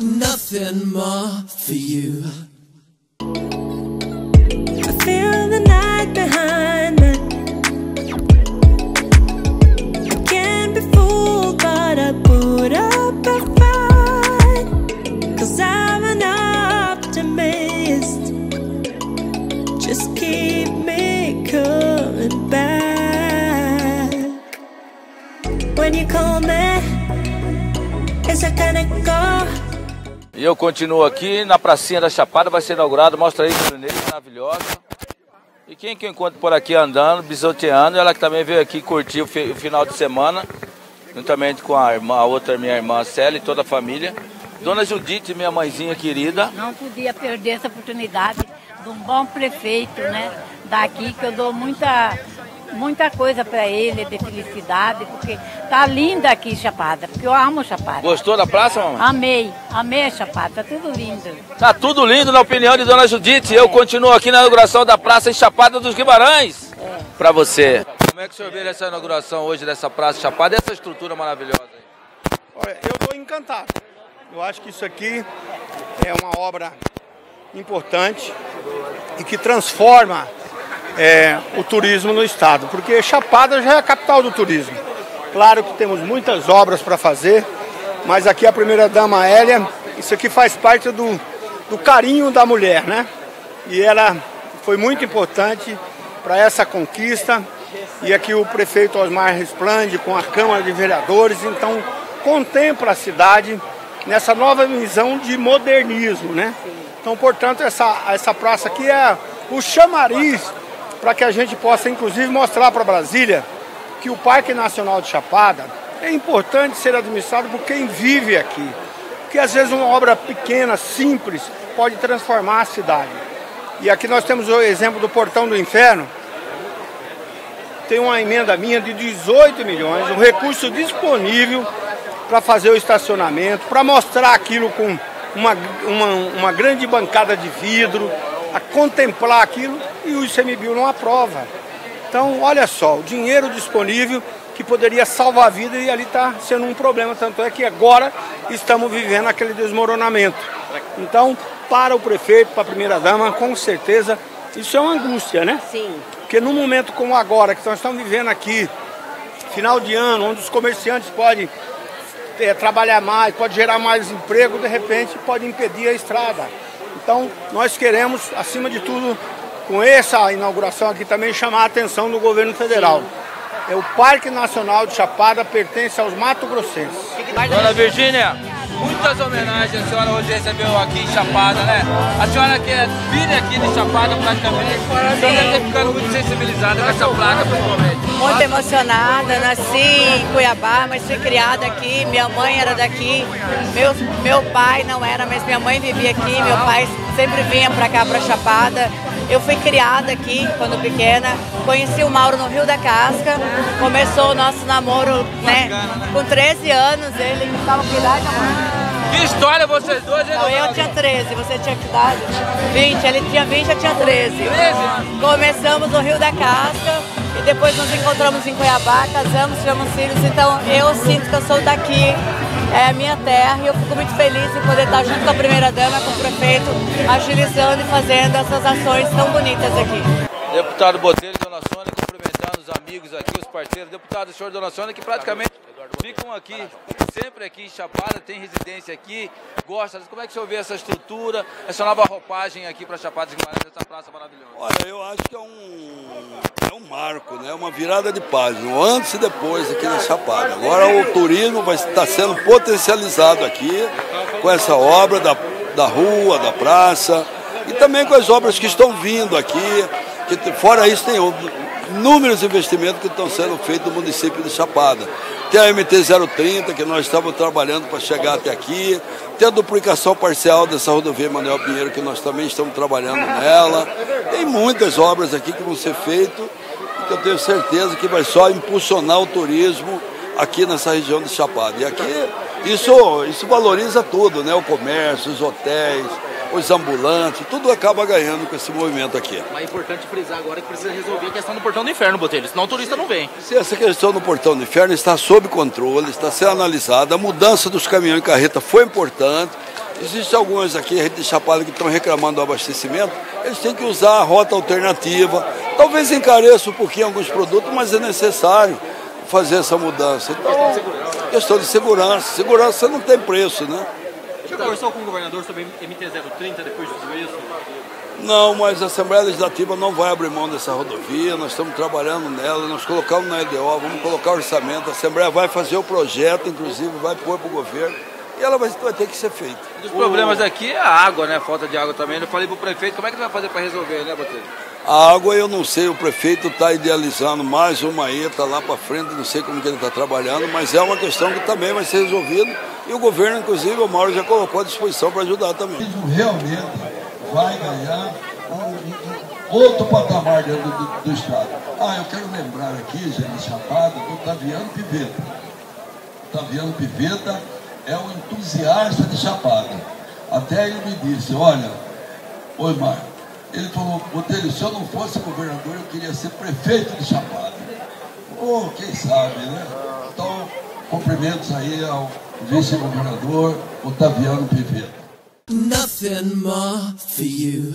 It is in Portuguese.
Nothing more for you. I feel the night behind me. I can't be fooled, but I put up a fight. Cause I'm an optimist. Just keep me coming back. When you call me, is it gonna go? E eu continuo aqui na pracinha da Chapada, vai ser inaugurado, mostra aí, Bruneira, maravilhosa. E quem que eu encontro por aqui andando, bisoteando, ela que também veio aqui curtir o, o final de semana, juntamente com a, irmã, a outra minha irmã Célia e toda a família. Dona Judite, minha mãezinha querida. Não podia perder essa oportunidade de um bom prefeito, né? Daqui que eu dou muita, muita coisa para ele de felicidade, porque tá linda aqui Chapada, porque eu amo Chapada. Gostou da praça, mamãe? Amei, amei a Chapada, tá tudo lindo. Tá tudo lindo na opinião de Dona Judite. Eu continuo aqui na inauguração da Praça em Chapada dos Guimarães. Pra você. Como é que o senhor vê essa inauguração hoje dessa Praça Chapada e essa estrutura maravilhosa aí? Olha, eu estou encantado. Eu acho que isso aqui é uma obra importante e que transforma é, o turismo no estado, porque Chapada já é a capital do turismo. Claro que temos muitas obras para fazer, mas aqui a primeira dama Hélia, isso aqui faz parte do, do carinho da mulher, né? E ela foi muito importante para essa conquista. E aqui o prefeito Osmar resplande com a Câmara de Vereadores, então contempla a cidade nessa nova visão de modernismo, né? Então, portanto, essa, essa praça aqui é o chamariz para que a gente possa, inclusive, mostrar para Brasília que o Parque Nacional de Chapada é importante ser administrado por quem vive aqui. Porque às vezes uma obra pequena, simples, pode transformar a cidade. E aqui nós temos o exemplo do Portão do Inferno. Tem uma emenda minha de 18 milhões, um recurso disponível para fazer o estacionamento, para mostrar aquilo com uma, uma, uma grande bancada de vidro, a contemplar aquilo e o ICMBio não aprova. Então, olha só, o dinheiro disponível que poderia salvar a vida e ali está sendo um problema. Tanto é que agora estamos vivendo aquele desmoronamento. Então, para o prefeito, para a primeira-dama, com certeza, isso é uma angústia, né? Sim. Porque num momento como agora, que nós estamos vivendo aqui, final de ano, onde os comerciantes podem é, trabalhar mais, pode gerar mais emprego, de repente pode impedir a estrada. Então, nós queremos, acima de tudo, com essa inauguração aqui também chamar a atenção do governo federal. É o Parque Nacional de Chapada pertence aos Mato Grossenses. Dona Virgínia, muitas homenagens a senhora hoje recebeu aqui em Chapada, né? A senhora que é filha aqui de Chapada praticamente, a senhora deve ter ficado muito sensibilizada com essa placa principalmente. Muito emocionada, nasci em Cuiabá, mas fui criada aqui. Minha mãe era daqui, meu, meu pai não era, mas minha mãe vivia aqui. Meu pai sempre vinha pra cá, pra Chapada. Eu fui criada aqui quando pequena. Conheci o Mauro no Rio da Casca. Começou o nosso namoro, né? Com 13 anos, ele estava com idade, amor? Que história vocês dois, Não, eu tinha 13, você tinha que idade? 20, ele tinha 20, eu tinha 13. Começamos no Rio da Casca e depois nos encontramos em Cuiabá, casamos, tivemos filhos, então eu sinto que eu sou daqui, é a minha terra e eu fico muito feliz em poder estar junto com a primeira dama, com o prefeito, agilizando e fazendo essas ações tão bonitas aqui. Deputado Botelho Dona Sônia cumprimentando os amigos aqui, os parceiros. Deputado senhor Dona Sônia que praticamente ficam aqui, sempre aqui em Chapada, tem residência aqui, gosta. Como é que o senhor vê essa estrutura, essa nova roupagem aqui para Chapada dos Guimarães, essa praça maravilhosa? Olha, eu acho que é um, é um marco, né? uma virada de página, antes e depois aqui na Chapada. Agora o turismo vai estar sendo potencializado aqui com essa obra da, da rua, da praça e também com as obras que estão vindo aqui. Que, fora isso, tem inúmeros investimentos que estão sendo feitos no município de Chapada. Tem a MT-030, que nós estamos trabalhando para chegar até aqui. Tem a duplicação parcial dessa rodovia Manuel Pinheiro, que nós também estamos trabalhando nela. Tem muitas obras aqui que vão ser feitas que eu tenho certeza que vai só impulsionar o turismo aqui nessa região de Chapada. E aqui isso, isso valoriza tudo, né? O comércio, os hotéis, os ambulantes, tudo acaba ganhando com esse movimento aqui. Mas é importante frisar agora que precisa resolver a questão do portão do inferno, Botelho, senão o turista não vem. Se essa questão do portão do inferno está sob controle, está sendo analisada, a mudança dos caminhões e carreta foi importante. Existem alguns aqui, a gente de Chapada, que estão reclamando do abastecimento, eles têm que usar a rota alternativa. Talvez encareça um pouquinho alguns produtos, mas é necessário fazer essa mudança. Então, questão de segurança. Segurança não tem preço, né? Você conversou com o governador sobre MT-030 depois de tudo isso? Não, mas a Assembleia Legislativa não vai abrir mão dessa rodovia, nós estamos trabalhando nela, nós colocamos na LDO, vamos colocar o orçamento, a Assembleia vai fazer o projeto, inclusive, vai pôr para o governo, e ela vai, vai ter que ser feita. Um dos problemas aqui é a água, né? Falta de água também. Eu falei pro prefeito, como é que ele vai fazer para resolver, né, Botelho? A água eu não sei, o prefeito está idealizando mais uma ETA lá para frente, não sei como que ele está trabalhando, mas é uma questão que também vai ser resolvida e o governo, inclusive, o Mauro já colocou à disposição para ajudar também. Realmente vai ganhar um, outro patamar dentro do, do, do, Estado. Ah, eu quero lembrar aqui, gente, Chapada, do Taviano Piveta. Taviano Piveta é um entusiasta de Chapada. Até ele me disse, olha, oi Marco, ele falou, Botelho, se eu não fosse governador, eu queria ser prefeito de Chapada. Oh, quem sabe, né? Então, cumprimentos aí ao vice-governador Otaviano Piveta. Nothing more for you.